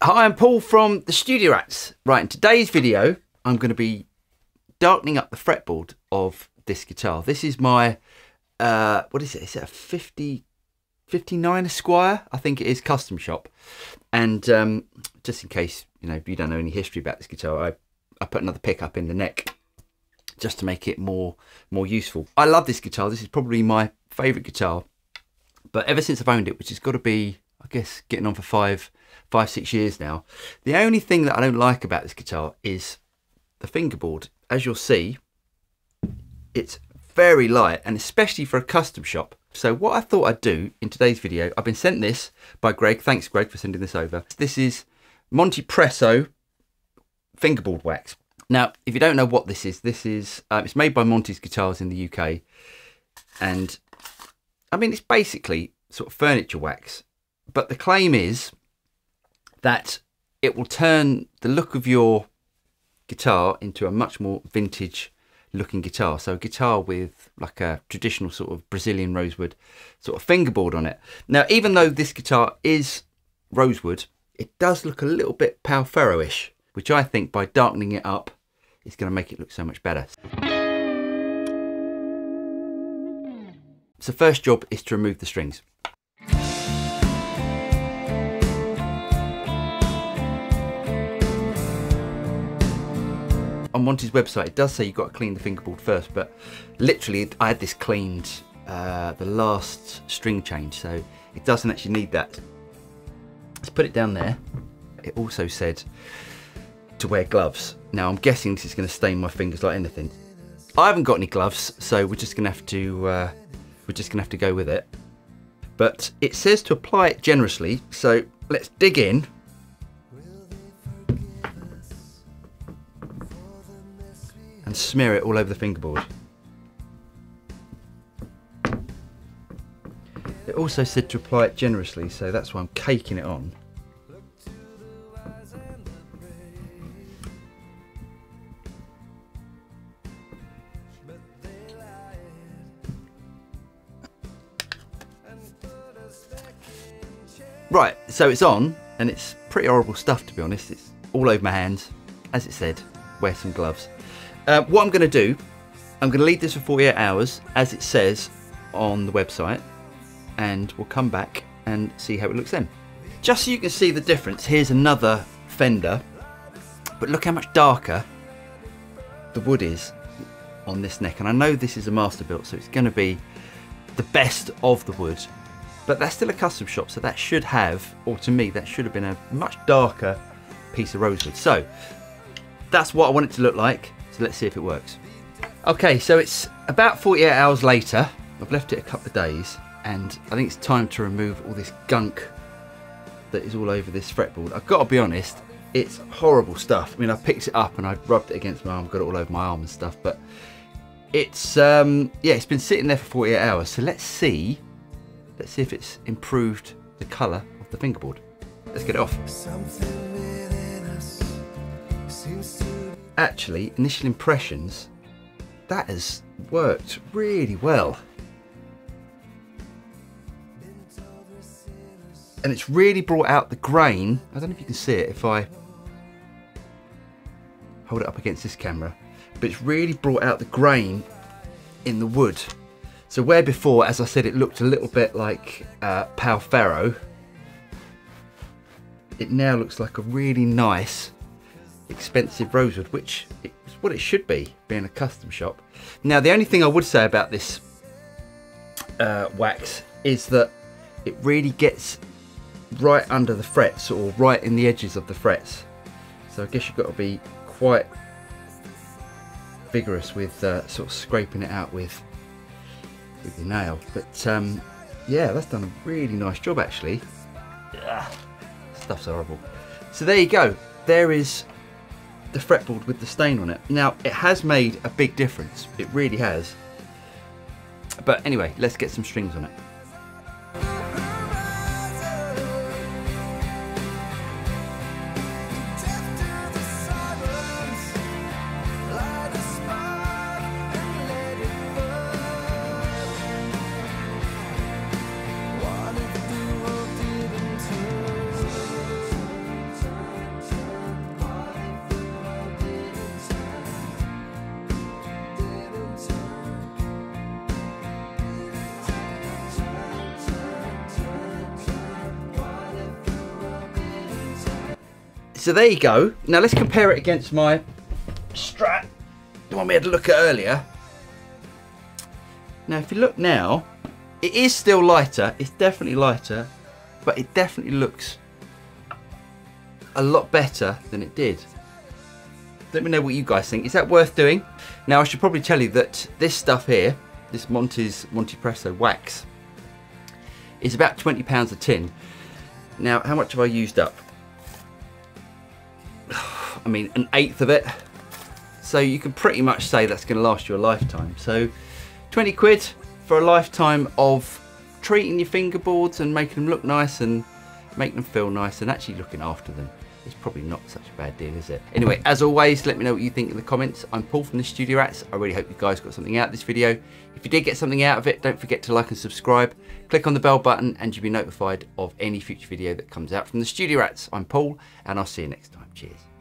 Hi, I'm Paul from the Studio Rats. Right, in today's video, I'm going to be darkening up the fretboard of this guitar. This is my, uh, what is it? Is it a 50, 59 Esquire? I think it is custom shop. And um, just in case, you know, you don't know any history about this guitar, I, I put another pickup in the neck just to make it more, more useful. I love this guitar. This is probably my favourite guitar. But ever since I've owned it, which has got to be, I guess, getting on for five, five, six years now. The only thing that I don't like about this guitar is the fingerboard. As you'll see, it's very light and especially for a custom shop. So what I thought I'd do in today's video, I've been sent this by Greg. Thanks Greg for sending this over. This is Montypresso fingerboard wax. Now, if you don't know what this is, this is, um, it's made by Monty's Guitars in the UK. And I mean, it's basically sort of furniture wax. But the claim is that it will turn the look of your guitar into a much more vintage looking guitar. So a guitar with like a traditional sort of Brazilian rosewood sort of fingerboard on it. Now, even though this guitar is rosewood, it does look a little bit Pau Ferro-ish, which I think by darkening it up is going to make it look so much better. So first job is to remove the strings. On Monty's website, it does say you've got to clean the fingerboard first, but literally I had this cleaned uh, the last string change, so it doesn't actually need that. Let's put it down there. It also said to wear gloves. Now I'm guessing this is going to stain my fingers like anything. I haven't got any gloves, so we're just going to have to uh, we're just going to have to go with it. But it says to apply it generously, so let's dig in smear it all over the fingerboard. It also said to apply it generously, so that's why I'm caking it on. Right, so it's on, and it's pretty horrible stuff to be honest. It's all over my hands, as it said, wear some gloves. Uh, what I'm going to do, I'm going to leave this for 48 hours, as it says on the website, and we'll come back and see how it looks then. Just so you can see the difference, here's another fender, but look how much darker the wood is on this neck. And I know this is a Masterbuilt, so it's going to be the best of the wood, but that's still a custom shop, so that should have, or to me, that should have been a much darker piece of rosewood. So that's what I want it to look like. So let's see if it works. Okay, so it's about 48 hours later. I've left it a couple of days and I think it's time to remove all this gunk that is all over this fretboard. I've got to be honest, it's horrible stuff. I mean, I picked it up and I rubbed it against my arm, got it all over my arm and stuff, but it's, um, yeah, it's been sitting there for 48 hours. So let's see, let's see if it's improved the colour of the fingerboard. Let's get it off actually, initial impressions, that has worked really well. And it's really brought out the grain. I don't know if you can see it if I hold it up against this camera, but it's really brought out the grain in the wood. So where before, as I said, it looked a little bit like uh, Pau Ferro, it now looks like a really nice expensive rosewood, which is what it should be, being a custom shop. Now, the only thing I would say about this uh, wax is that it really gets right under the frets or right in the edges of the frets. So I guess you've got to be quite vigorous with uh, sort of scraping it out with with your nail. But um, yeah, that's done a really nice job actually. Ugh, stuff's horrible. So there you go. There is the fretboard with the stain on it. Now, it has made a big difference. It really has. But anyway, let's get some strings on it. So there you go. Now let's compare it against my Strat, the one we had a look at earlier. Now if you look now, it is still lighter. It's definitely lighter, but it definitely looks a lot better than it did. Let me know what you guys think. Is that worth doing? Now I should probably tell you that this stuff here, this Monty's Montypresso wax, is about £20 a tin. Now how much have I used up? I mean an eighth of it. So you can pretty much say that's going to last you a lifetime. So 20 quid for a lifetime of treating your fingerboards and making them look nice and making them feel nice and actually looking after them. It's probably not such a bad deal, is it? Anyway, as always, let me know what you think in the comments. I'm Paul from the Studio Rats. I really hope you guys got something out of this video. If you did get something out of it, don't forget to like and subscribe. Click on the bell button and you'll be notified of any future video that comes out from the Studio Rats. I'm Paul and I'll see you next time. Cheers.